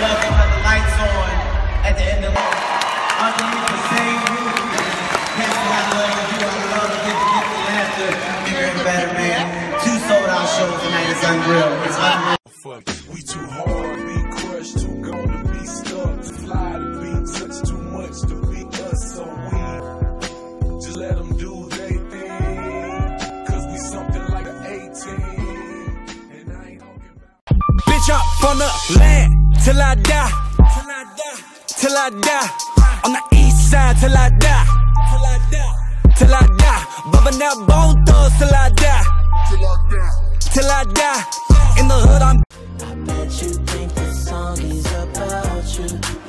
love to have the lights on at the end of the underneath the same roof. That's what I love to do. I love to get the gift of. Bigger and better, man. Two sold out shows tonight. It's unreal. It's unreal. Fuck, we too hard, be crushed, too gone to be stuck. Fly to be touch too much to be us, so we just let them do they thing. Cause we something like an 18. And I ain't talking. Bitch up on the land till I die. Till I die. Till I die. On the east side till I die. Till I die. Till I die. Bumping that bone thugs till I die. Till I die. Till I die. In the hood I'm I bet you think this song is about you.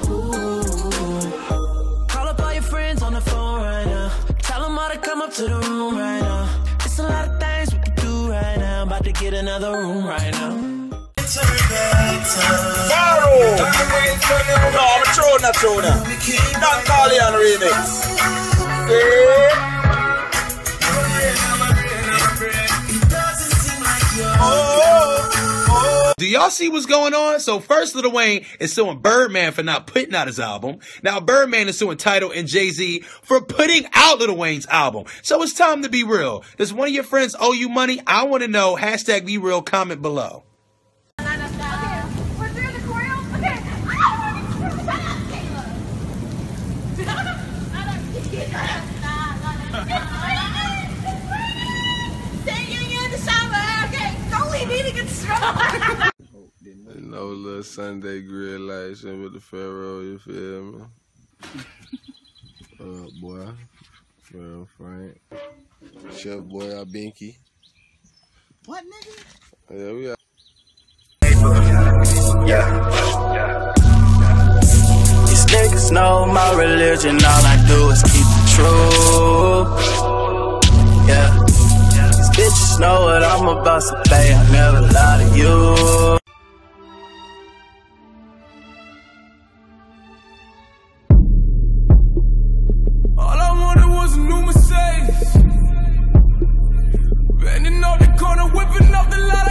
Ooh. Call up all your friends on the phone right now. Tell them all to come up to the room right now. It's a lot of things we can do right now. About to get another room right now. It's Faro! Don Carleon remix. Do y'all see what's going on? So first, Lil Wayne is suing Birdman for not putting out his album. Now Birdman is suing Tidal and Jay Z for putting out Lil Wayne's album. So it's time to be real. Does one of your friends owe you money? I want to know. Hashtag be real. Comment below. Okay, we're through the choreo. Okay, I don't want to shut up, Caleb. I don't. Shut up. It's raining. Singing in the summer. Okay, don't we need to get strong? No little Sunday grill lights in with the Pharaoh, you feel me? uh, boy. Pharaoh Frank. Chef boy, Abinky. What, nigga? Yeah, we out. These niggas know my religion. All I do is keep the truth. Just know what I'm about to say, I never lie to you. All I wanted was a new Mercedes. Bending off the corner, whipping up the ladder.